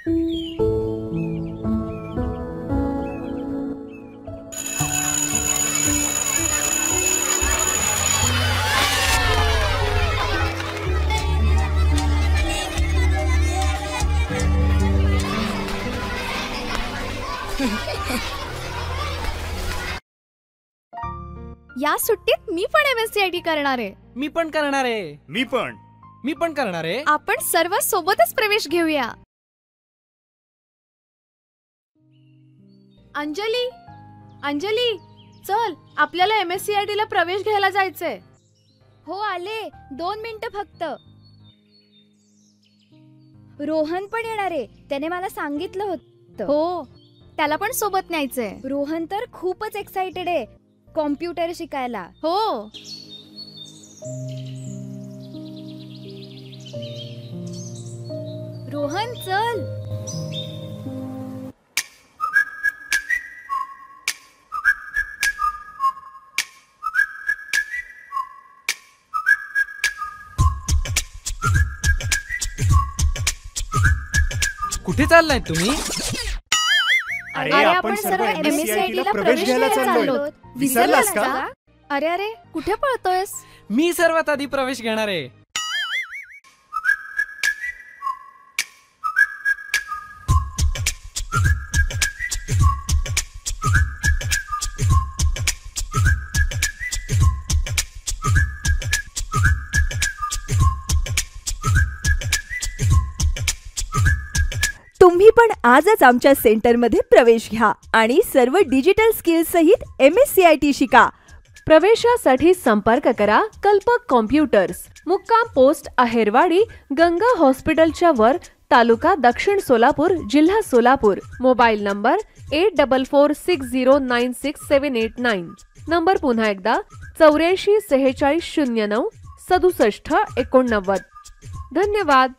या सुट्टीत मी पण एमएससीआयटी करणार आहे. मी पण करणार आहे. मी पण. मी पण करणार आहे. आपण सर्व सोबतच प्रवेश घेऊया. अंजली? अंजली चल आपल्याला एमएससीआयटी ला प्रवेश घ्यायला जायचंय. हो आले. दोन मिनिटं फक्त. रोहन पण येणार आहे. त्याने मला सांगितलं होतं. हो. त्याला पण सोबत न्यायचंय. रोहन तर खूपच एक्साइटेड आहे कॉम्प्युटर शिकायला. हो. रोहन चल. कुठे चाललाय तुम्ही? अरे अरे आपण सर्व MSCIT ला प्रवेश घ्यायला चाललोय. विसरलास का? अरे अरे कुठे पळतोयस? मी सर्वात आधी प्रवेश घेणार आहे. तुम्ही पण आजच आमच्या सेंटरमध्ये प्रवेश घ्या आणि सर्व डिजिटल स्किल्स सहित M S C I T शिका. प्रवेशासाठी संपर्क करा कल्पक कॉम्प्युटर्स. मुक्काम पोस्ट अहेरवाडी गंगा हॉस्पिटलच्या वर तालुका दक्षिण सोलापूर जिल्हा Solapur. Mobile number eight double four six zero nine six seven eight nine. Number पुन्हा एकदा चौऱ्याऐंशी सेहेचाळीस शून्य नऊ सदुसष्ट एकोणनव्वद. धन्यवाद.